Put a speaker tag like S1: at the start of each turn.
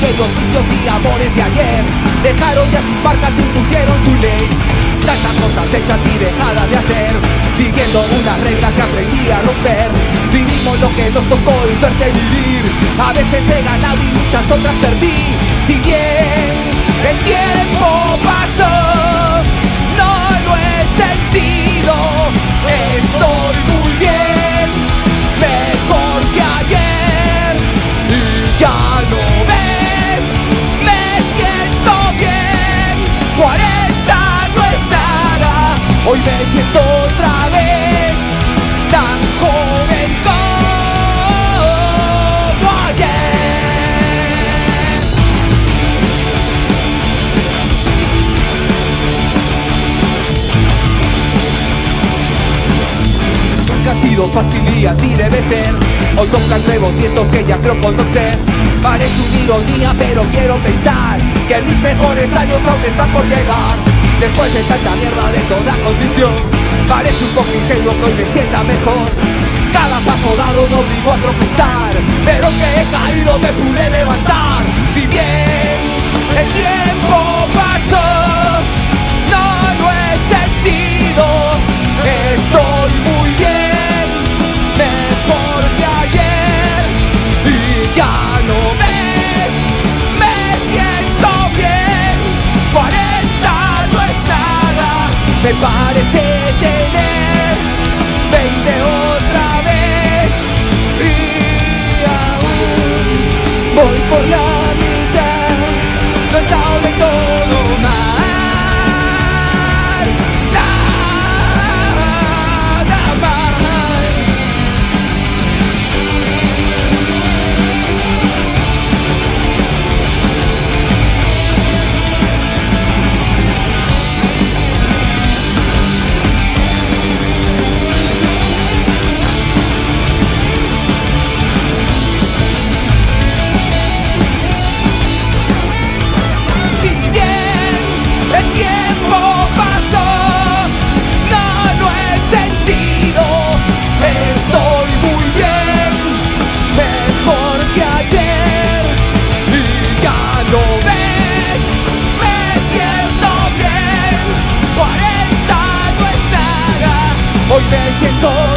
S1: aquellos vicios y amores de ayer. Dejaron ya sus marcas y pusieron su ley. Tantas cosas hechas y dejadas de hacer. Siguiendo unas reglas que aprendí a romper. Vivimos lo que nos tocó y suerte vivir. A veces he ganado y muchas otras perdí. Si bien el tiempo Hoy me siento otra vez Tan joven como ayer. Nunca ha sido fácil y así debe ser. Hoy tocan nuevos vientos que ya creo conocer. Parece una ironía pero quiero pensar Que mis mejores años aún están por llegar Después de tanta mierda de toda condición Parece un poco ingenuo que hoy me sienta mejor. Cada paso dado me obligó a tropezar Pero que he caído me pude levantar. Si bien el tiempo Me parece tener 20 otra vez. Y aún Voy por la hoy me siento